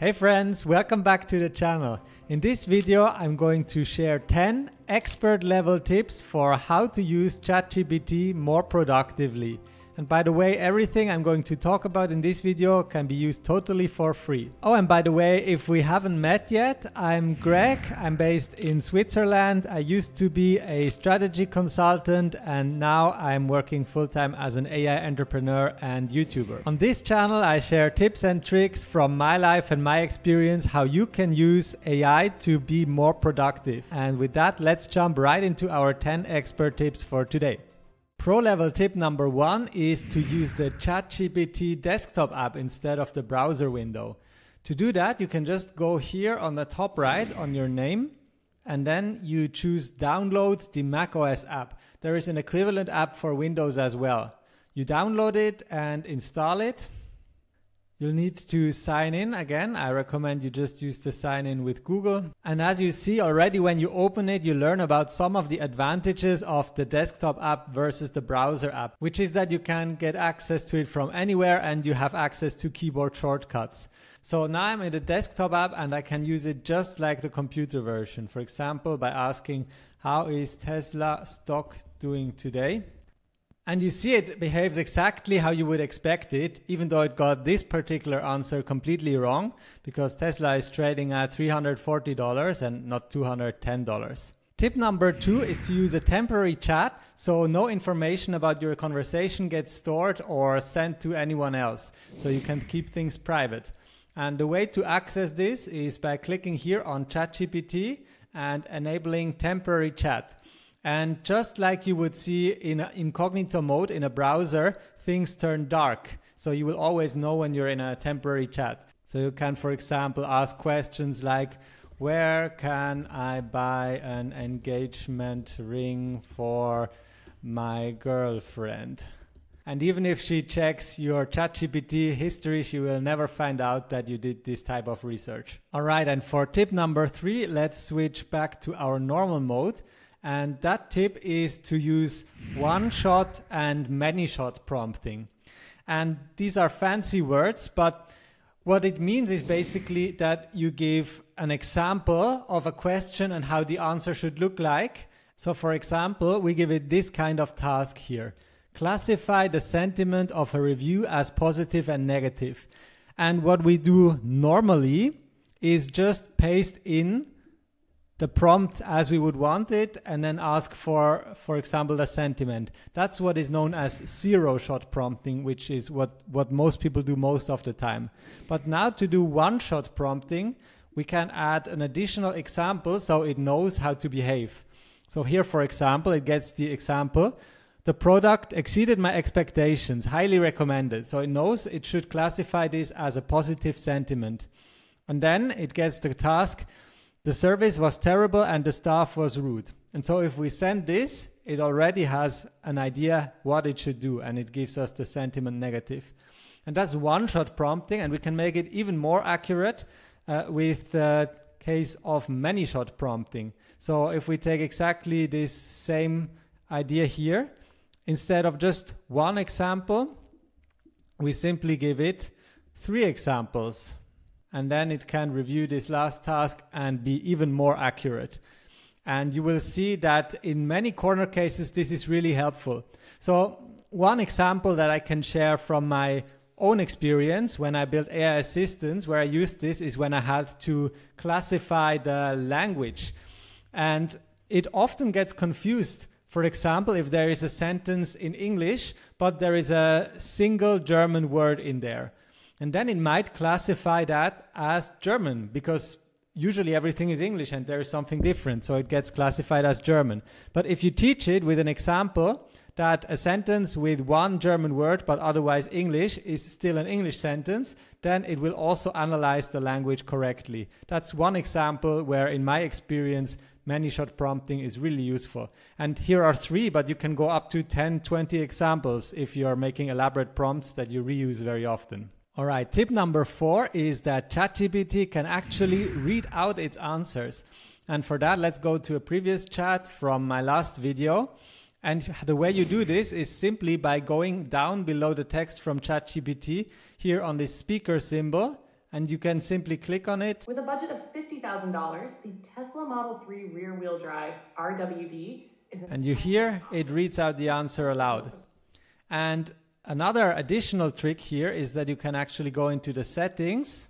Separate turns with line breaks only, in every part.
Hey friends, welcome back to the channel. In this video, I'm going to share 10 expert level tips for how to use ChatGPT more productively. And by the way, everything I'm going to talk about in this video can be used totally for free. Oh, and by the way, if we haven't met yet, I'm Greg. I'm based in Switzerland. I used to be a strategy consultant and now I'm working full-time as an AI entrepreneur and YouTuber. On this channel, I share tips and tricks from my life and my experience how you can use AI to be more productive. And with that, let's jump right into our 10 expert tips for today. Pro level tip number one is to use the ChatGPT desktop app instead of the browser window. To do that, you can just go here on the top right on your name and then you choose download the macOS app. There is an equivalent app for Windows as well. You download it and install it You'll need to sign in again. I recommend you just use the sign in with Google. And as you see already when you open it, you learn about some of the advantages of the desktop app versus the browser app, which is that you can get access to it from anywhere and you have access to keyboard shortcuts. So now I'm in the desktop app and I can use it just like the computer version. For example, by asking, how is Tesla stock doing today? And you see it behaves exactly how you would expect it, even though it got this particular answer completely wrong, because Tesla is trading at $340 and not $210. Tip number two is to use a temporary chat, so no information about your conversation gets stored or sent to anyone else, so you can keep things private. And the way to access this is by clicking here on ChatGPT and enabling temporary chat. And just like you would see in incognito mode in a browser, things turn dark. So you will always know when you're in a temporary chat. So you can, for example, ask questions like, where can I buy an engagement ring for my girlfriend? And even if she checks your ChatGPT history, she will never find out that you did this type of research. All right, and for tip number three, let's switch back to our normal mode. And that tip is to use one shot and many shot prompting. And these are fancy words, but what it means is basically that you give an example of a question and how the answer should look like. So, for example, we give it this kind of task here classify the sentiment of a review as positive and negative. And what we do normally is just paste in the prompt as we would want it and then ask for, for example, the sentiment. That's what is known as zero shot prompting, which is what, what most people do most of the time. But now to do one shot prompting, we can add an additional example so it knows how to behave. So here, for example, it gets the example. The product exceeded my expectations, highly recommended. So it knows it should classify this as a positive sentiment. And then it gets the task the service was terrible and the staff was rude. And so if we send this, it already has an idea what it should do and it gives us the sentiment negative. And that's one shot prompting and we can make it even more accurate uh, with the case of many shot prompting. So if we take exactly this same idea here, instead of just one example, we simply give it three examples and then it can review this last task and be even more accurate. And you will see that in many corner cases, this is really helpful. So one example that I can share from my own experience when I built AI assistants, where I used this is when I had to classify the language. And it often gets confused. For example, if there is a sentence in English, but there is a single German word in there. And then it might classify that as German because usually everything is English and there is something different. So it gets classified as German. But if you teach it with an example that a sentence with one German word but otherwise English is still an English sentence, then it will also analyze the language correctly. That's one example where, in my experience, many shot prompting is really useful. And here are three, but you can go up to 10, 20 examples if you are making elaborate prompts that you reuse very often. All right, tip number four is that ChatGPT can actually read out its answers. And for that, let's go to a previous chat from my last video. And the way you do this is simply by going down below the text from ChatGPT here on this speaker symbol and you can simply click on it.
With a budget of $50,000, the Tesla Model 3 rear-wheel drive RWD is
And you hear it reads out the answer aloud. And another additional trick here is that you can actually go into the settings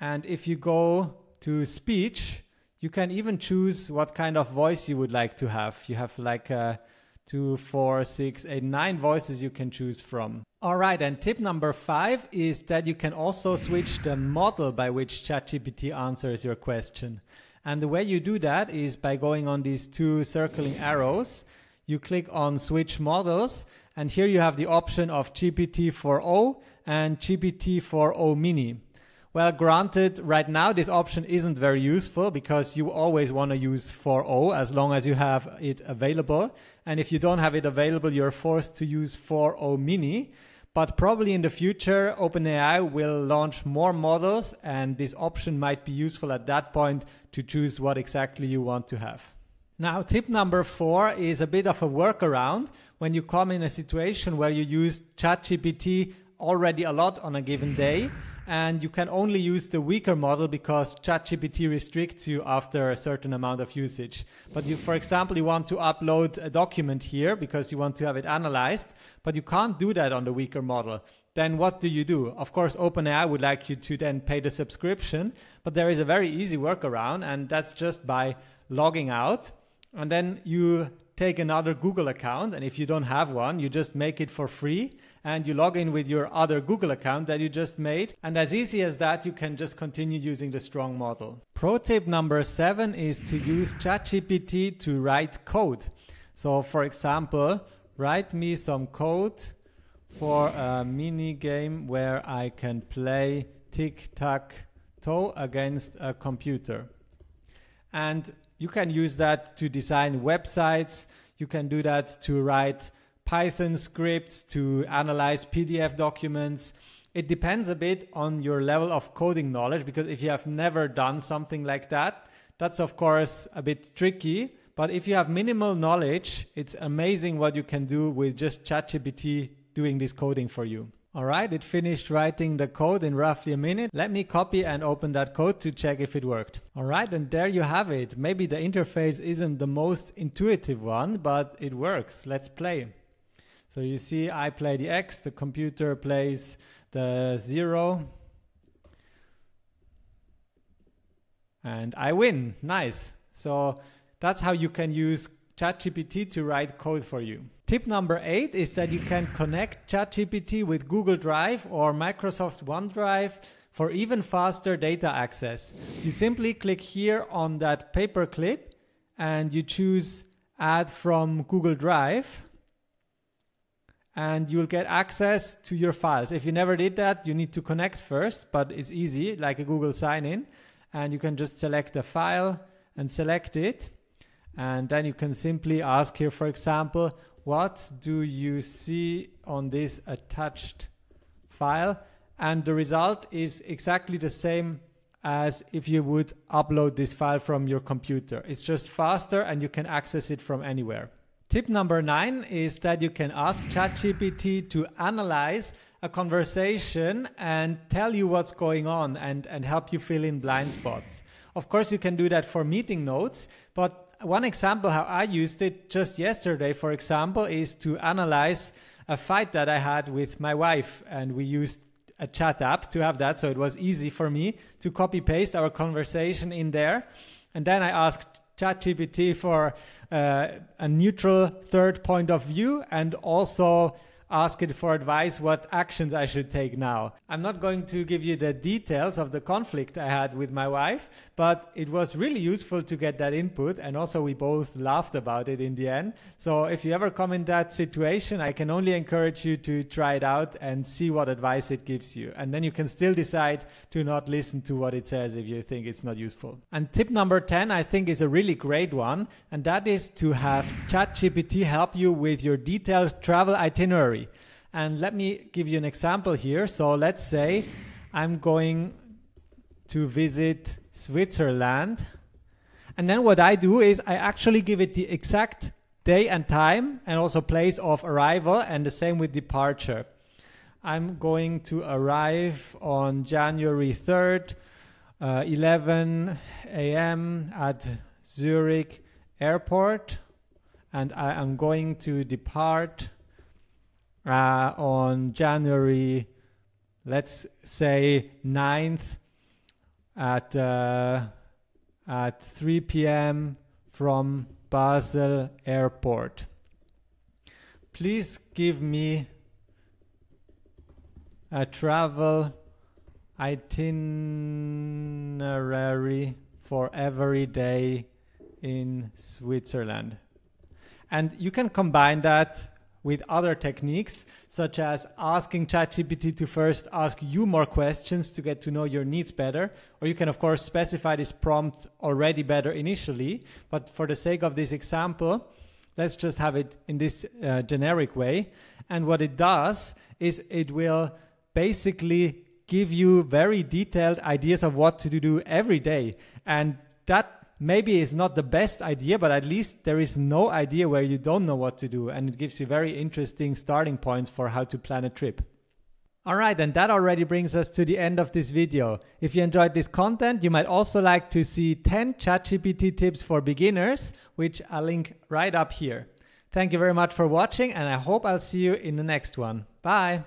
and if you go to speech, you can even choose what kind of voice you would like to have. You have like a two, four, six, eight, nine voices you can choose from. All right, and tip number five is that you can also switch the model by which ChatGPT answers your question. And the way you do that is by going on these two circling arrows. You click on switch models, and here you have the option of GPT-4o and GPT-4o mini. Well, granted, right now this option isn't very useful because you always want to use 4o as long as you have it available. And if you don't have it available, you're forced to use 4o mini. But probably in the future, OpenAI will launch more models, and this option might be useful at that point to choose what exactly you want to have. Now, tip number four is a bit of a workaround when you come in a situation where you use ChatGPT already a lot on a given day and you can only use the weaker model because ChatGPT restricts you after a certain amount of usage. But you, for example, you want to upload a document here because you want to have it analyzed, but you can't do that on the weaker model. Then what do you do? Of course, OpenAI would like you to then pay the subscription, but there is a very easy workaround, and that's just by logging out. And then you take another Google account. And if you don't have one, you just make it for free and you log in with your other Google account that you just made. And as easy as that, you can just continue using the strong model. Pro tip number seven is to use ChatGPT to write code. So, for example, write me some code for a mini game where I can play tic tac toe against a computer. And you can use that to design websites. You can do that to write Python scripts, to analyze PDF documents. It depends a bit on your level of coding knowledge because if you have never done something like that, that's of course a bit tricky. But if you have minimal knowledge, it's amazing what you can do with just ChatGPT doing this coding for you. All right, it finished writing the code in roughly a minute. Let me copy and open that code to check if it worked. All right, and there you have it. Maybe the interface isn't the most intuitive one, but it works. Let's play. So you see I play the X, the computer plays the zero. And I win. Nice. So that's how you can use ChatGPT to write code for you. Tip number eight is that you can connect ChatGPT with Google Drive or Microsoft OneDrive for even faster data access. You simply click here on that paperclip and you choose add from Google Drive and you'll get access to your files. If you never did that, you need to connect first, but it's easy, like a Google sign-in. And you can just select a file and select it. And then you can simply ask here, for example, what do you see on this attached file? And the result is exactly the same as if you would upload this file from your computer. It's just faster and you can access it from anywhere. Tip number nine is that you can ask ChatGPT to analyze a conversation and tell you what's going on and, and help you fill in blind spots. Of course, you can do that for meeting notes, but one example how I used it just yesterday, for example, is to analyze a fight that I had with my wife, and we used a chat app to have that, so it was easy for me to copy paste our conversation in there. And then I asked ChatGPT for uh, a neutral third point of view and also ask it for advice what actions I should take now. I'm not going to give you the details of the conflict I had with my wife, but it was really useful to get that input. And also, we both laughed about it in the end. So, if you ever come in that situation, I can only encourage you to try it out and see what advice it gives you. And then you can still decide to not listen to what it says if you think it's not useful. And tip number 10, I think, is a really great one. And that is to have ChatGPT help you with your detailed travel itinerary. And let me give you an example here. So let's say I'm going to visit Switzerland. And then what I do is I actually give it the exact day and time and also place of arrival and the same with departure. I'm going to arrive on January 3rd, uh, 11 a.m. at Zurich Airport, and I am going to depart uh, on January, let's say 9th at uh, at 3 p.m. from Basel Airport. Please give me a travel itinerary for every day in Switzerland. And you can combine that with other techniques, such as asking ChatGPT to first ask you more questions to get to know your needs better. Or you can, of course, specify this prompt already better initially. But for the sake of this example, let's just have it in this uh, generic way. And what it does is it will basically give you very detailed ideas of what to do every day. And that maybe is not the best idea, but at least there is no idea where you don't know what to do. And it gives you very interesting starting points for how to plan a trip. Alright, and that already brings us to the end of this video. If you enjoyed this content, you might also like to see 10 ChatGPT tips for beginners, which I'll link right up here. Thank you very much for watching, and I hope I'll see you in the next one. Bye!